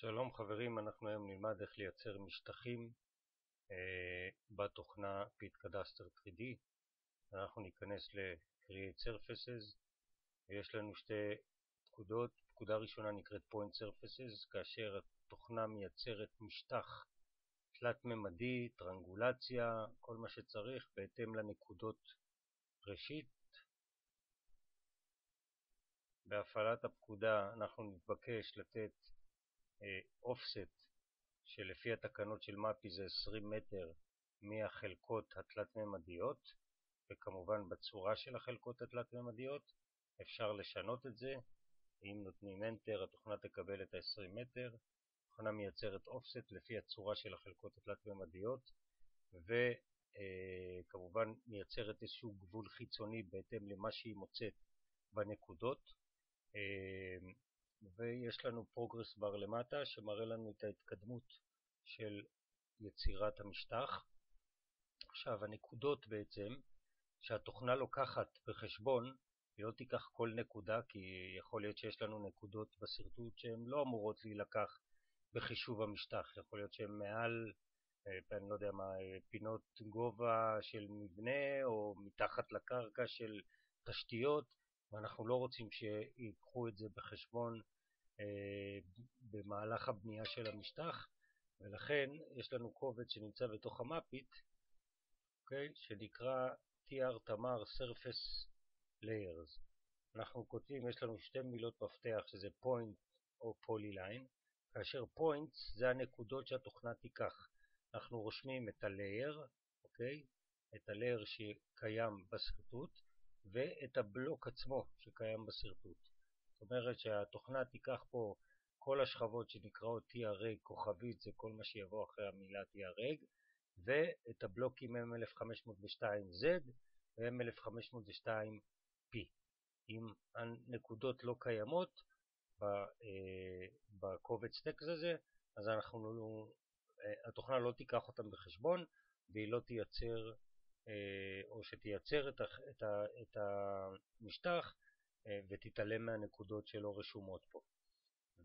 שלום חברים, אנחנו היום נלמד איך לייצר משטחים אה, בתוכנה פיטקדסטר 3D. אנחנו ניכנס ל-Create Surfaces ויש לנו שתי פקודות. פקודה ראשונה נקראת Point Surfaces, כאשר התוכנה מייצרת משטח תלת-ממדי, טרנגולציה, כל מה שצריך בהתאם לנקודות ראשית. בהפעלת הפקודה אנחנו נתבקש לתת אופסט שלפי התקנות של מפי זה 20 מטר מהחלקות התלת-ממדיות וכמובן בצורה של החלקות התלת-ממדיות אפשר לשנות את זה. אם נותנים Enter התוכנה תקבל את ה-20 מטר. התוכנה מייצרת אופסט לפי הצורה של החלקות התלת-ממדיות וכמובן מייצרת איזשהו גבול חיצוני בהתאם למה שהיא מוצאת בנקודות ויש לנו progress bar למטה שמראה לנו את ההתקדמות של יצירת המשטח. עכשיו הנקודות בעצם שהתוכנה לוקחת בחשבון, היא לא תיקח כל נקודה כי יכול להיות שיש לנו נקודות בשרטוט שהן לא אמורות להילקח בחישוב המשטח, יכול להיות שהן מעל, אה, אני לא יודע מה, פינות גובה של מבנה או מתחת לקרקע של תשתיות ואנחנו לא רוצים שיקחו את זה בחשבון אה, במהלך הבנייה של המשטח. ולכן יש לנו קובץ שנמצא בתוך המפית אוקיי, שנקרא tr תמר surface layers. אנחנו כותבים, יש לנו שתי מילות מפתח שזה point או polyline. כאשר points זה הנקודות שהתוכנה תיקח. אנחנו רושמים את ה-layer, אוקיי? את ה-layer שקיים בשרטוט ואת הבלוק עצמו שקיים בשרטוט. זאת אומרת שהתוכנה תיקח פה כל השכבות שנקראות TREG כוכבית, זה כל מה שיבוא אחרי המילה TREG, ואת הבלוקים M1502Z ו-M1502P. אם הנקודות לא קיימות אה, בקובץ טקסט הזה, אז אנחנו, אה, התוכנה לא תיקח אותם בחשבון והיא לא תייצר או שתייצר את, את, את המשטח אה, ותתעלם מהנקודות שלא רשומות פה.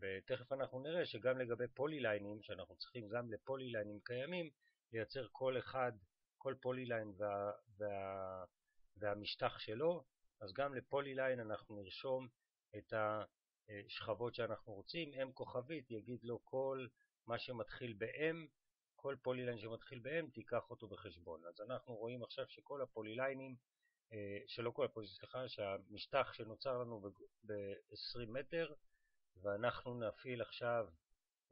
ותכף אנחנו נראה שגם לגבי פוליליינים, שאנחנו צריכים גם לפוליליינים קיימים, לייצר כל אחד, כל פוליליין וה, וה, והמשטח שלו, אז גם לפוליליין אנחנו נרשום את השכבות שאנחנו רוצים, m כוכבית יגיד לו כל מה שמתחיל ב-m כל פוליליין שמתחיל ב-M תיקח אותו בחשבון. אז אנחנו רואים עכשיו שכל הפוליליינים, אה, שלא כל הפוליליינים, סליחה, שהמשטח שנוצר לנו ב-20 מטר, ואנחנו נפעיל עכשיו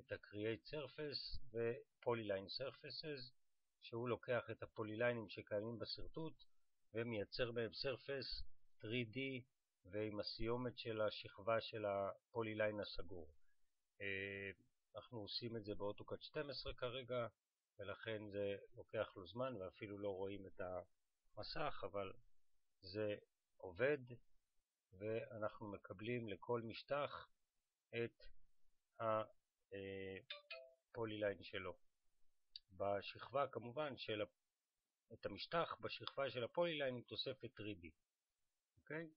את ה-Create Surface ו-Polyline Surfaces, שהוא לוקח את הפוליליינים שקיימים בשרטוט ומייצר בהם Surface 3D ועם הסיומת של השכבה של הפוליליין הסגור. אה, אנחנו עושים את זה באוטוקאט 12 כרגע, ולכן זה לוקח לו זמן ואפילו לא רואים את המסך, אבל זה עובד ואנחנו מקבלים לכל משטח את הפוליליין שלו. בשכבה כמובן של את המשטח בשכבה של הפוליליין עם תוספת 3D. אוקיי?